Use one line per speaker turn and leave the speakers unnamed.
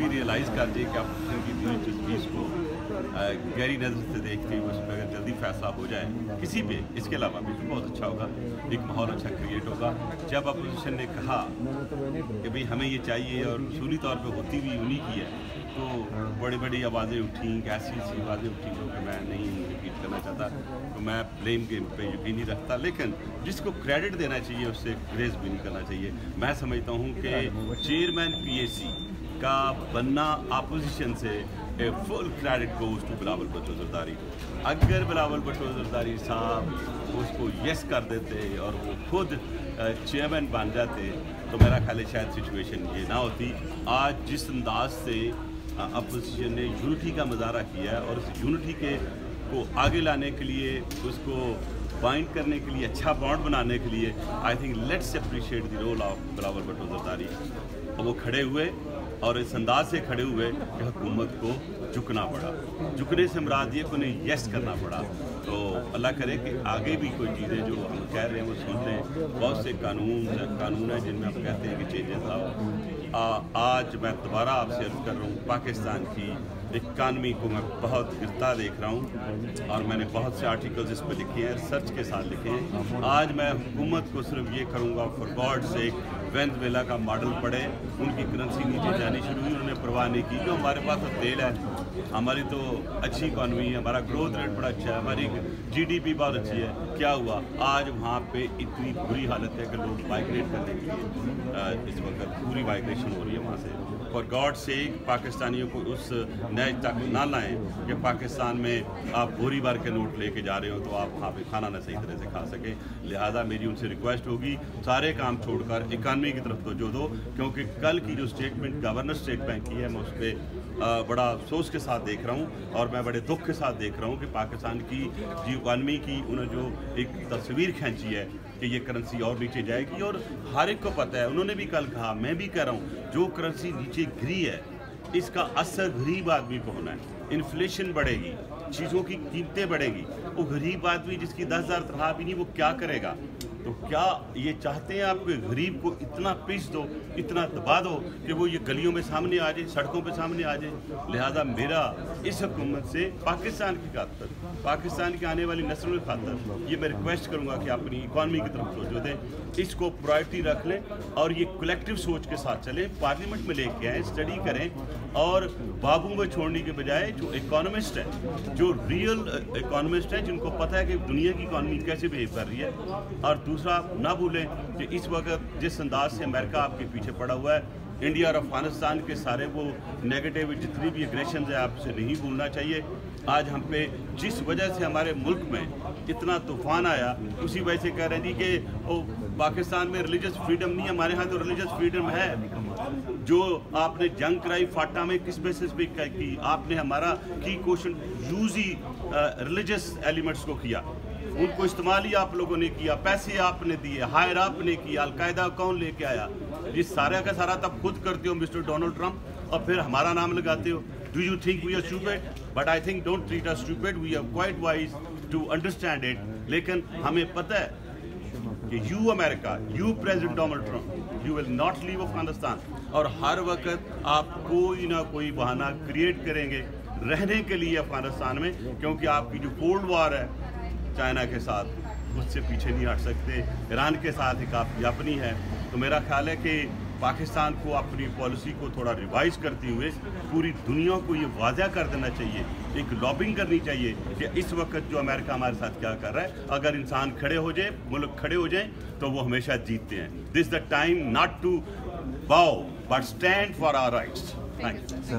بھی ریئلائز کر جائے کہ اپوزیشن کی پوری تجویز کو گہری نظر سے دیکھتے ہوئے اس پہ اگر جلدی فیصلہ ہو جائے، کسی پہ، اس کے علاوہ بھی تو بہت اچھا ہوگا، ایک ماحول اچھا کریٹ ہوگا۔ جب اپوزیشن نے کہا کہ بھئی ہمیں یہ چاہیے اور اصولی طور پہ ہوتی بھی انہی کی ہے، تو بڑی بڑی آوازیں اٹھیں، ایسی ایسی آوازیں اٹھیں جو کہ میں نہیں ریپیٹ کرنا چاہتا، تو میں بلیم گیم پہ یقین نہیں رکھتا۔ لیکن جس کو کریڈٹ دینا چاہیے، اس سے گریز بھی نہیں کرنا چاہیے۔ میں سمجھتا ہوں کہ چیئرمین پی اے سی کا بننا اپوزیشن سے full credit goes to Bilawal Bhutto Zardari. اگر بلاول بٹو زرداری صاحب اس کو یس کر دیتے اور وہ خود چیئرمین بن جاتے، تو میرا خیال ہے شاید سچویشن یہ نہ ہوتی۔ آج جس انداز سے اپوزیشن نے یونٹی کا مظاہرہ کیا ہے اور اس یونٹی کے کو آگے لانے کے لیے اس کو بائنڈ کرنے کے لیے اچھا بانڈ بنانے کے لیے I think let's appreciate the role of Bilawal Bhutto Zardari اور وہ کھڑے ہوئے اور اس انداز سے کھڑے ہوئے کہ حکومت کو جھکنا پڑا۔ جھکنے سے مراد یہ کہ انہیں یس کرنا پڑا۔ تو اللہ کرے کہ آگے بھی کوئی چیزیں جو ہم کہہ رہے ہیں، وہ سن لیں۔ بہت سے قانون قانون ہیں جن میں ہم کہتے ہیں کہ چینجز آؤ۔ آج میں دوبارہ آپ سے عرض کر رہا ہوں، پاکستان کی اکانومی کو میں بہت گرتا دیکھ رہا ہوں اور میں نے بہت سے آرٹیکلز اس پہ لکھے ہیں سرچ کے ساتھ لکھے ہیں۔ آج میں حکومت کو صرف یہ کروں گا فار گاڈ سے وینز ویلا کا ماڈل پڑے ان کی کرنسی نیچے جانی شروع ہوئی، انہوں نے پرواہ نہیں کی جو ہمارے پاس تو تیل ہے۔ ہماری تو اچھی اکانومی ہے، ہمارا گروتھ ریٹ بڑا اچھا ہے، ہماری جی ڈی پی بہت اچھی ہے۔ کیا ہوا؟ آج وہاں پہ اتنی بری حالت ہے کہ لوگ مائگریٹ کرنے کے لیے اس وقت پوری مائگریشن ہو رہی ہے وہاں سے۔ فار گاڈ سے پاکستانیوں کو اس نیچ تک نہ لائیں کہ پاکستان میں آپ بوری بار کے نوٹ لے کے جا رہے ہو تو آپ وہاں پہ کھانا نہ صحیح طرح سے کھا سکیں۔ لہٰذا میری ان سے ریکویسٹ ہوگی، سارے کام چھوڑ کر اکانومی کی طرف توجہ دو، کیونکہ کل کی جو اسٹیٹمنٹ گورنر اسٹیٹ بینک کی ہے، میں اس پہ بڑا افسوس کے ساتھ دیکھ رہا ہوں اور میں بڑے دکھ کے ساتھ دیکھ رہا ہوں کہ پاکستان کی جی اکانومی کی انہوں جو ایک تصویر کھینچی ہے کہ یہ کرنسی اور نیچے جائے گی اور ہر ایک کو پتہ ہے، انہوں نے بھی کل کہا، میں بھی کہہ رہا ہوں، جو کرنسی نیچے گری ہے اس کا اثر غریب آدمی پہ ہونا ہے۔ انفلیشن بڑھے گی، چیزوں کی قیمتیں بڑھیں گی۔ وہ غریب آدمی جس کی دس ہزار تنخواہ بھی نہیں، وہ کیا کرے گا؟ تو کیا یہ چاہتے ہیں آپ کہ غریب کو اتنا پیس دو، اتنا دبا دو کہ وہ یہ گلیوں میں سامنے آ جائے، سڑکوں پہ سامنے آ جائے؟ لہٰذا میرا اس حکومت سے پاکستان کی خاطر، پاکستان کی آنے والی نسلوں کی خاطر یہ میں ریکویسٹ کروں گا کہ اپنی اکانومی کی طرف توجہ دیں۔ اس کو پرائرٹی رکھ لیں اور یہ کلیکٹیو سوچ کے ساتھ چلیں۔ پارلیمنٹ میں لے کے آئیں اسٹڈی کریں اور بابو میں چھوڑنے کے بجائے جو اکانومسٹ ہیں، جو ریئل اکانومسٹ uh, ہیں، جن کو پتہ ہے کہ دنیا کی اکانومی کیسے بہیو کر رہی ہے. اور دوسرا، نہ بھولیں کہ اس وقت جس انداز سے امریکہ آپ کے پیچھے پڑا ہوا ہے، انڈیا اور افغانستان کے سارے وہ نیگیٹو جتنی بھی اگریشنز ہیں، آپ سے نہیں بھولنا چاہیے. آج ہم پہ جس وجہ سے ہمارے ملک میں اتنا طوفان آیا، اسی وجہ سے کہہ رہے ہیں جی کہ پاکستان میں ریلیجس فریڈم نہیں ہمارے ہاں تو ریلیجس فریڈم ہے۔ جو آپ نے جنگ کرائی فاٹا میں، کس بیسس پہ کی؟ آپ نے ہمارا کی کوشن یوزی ریلیجس ایلیمنٹس کو کیا۔ ان کو استعمال ہی آپ لوگوں نے کیا، پیسے آپ نے دیے، ہائر آپ نے کیا، القاعدہ کون لے کے آیا؟ جس سارا کا سارا تب خود کرتے ہو مسٹر ڈونلڈ ٹرمپ اور پھر ہمارا نام لگاتے ہو۔ Do you think we are stupid but I think don't treat are stupid we are quite wise to understand it لیکن ہمیں پتہ ہے کہ you America you president Donald Trump you will not leave Afghanistan اور ہر وقت آپ کوئی نہ کوئی بہانہ کریٹ کریں گے رہنے کے لیے افغانستان میں کیونکہ آپ کی جو کولڈ وار ہے چائنا کے ساتھ اس سے پیچھے نہیں ہٹ سکتے ایران کے ساتھ ایک آپ کی اپنی ہے تو میرا خیال ہے کہ پاکستان کو اپنی پالیسی کو تھوڑا ریوائز کرتے ہوئے پوری دنیا کو یہ واضح کر دینا چاہیے، ایک لابنگ کرنی چاہیے کہ اس وقت جو امریکہ ہمارے ساتھ کیا کر رہا ہے، اگر انسان کھڑے ہو جائے، ملک کھڑے ہو جائیں تو وہ ہمیشہ جیتتے ہیں۔ This the time not to bow but stand for our rights thank you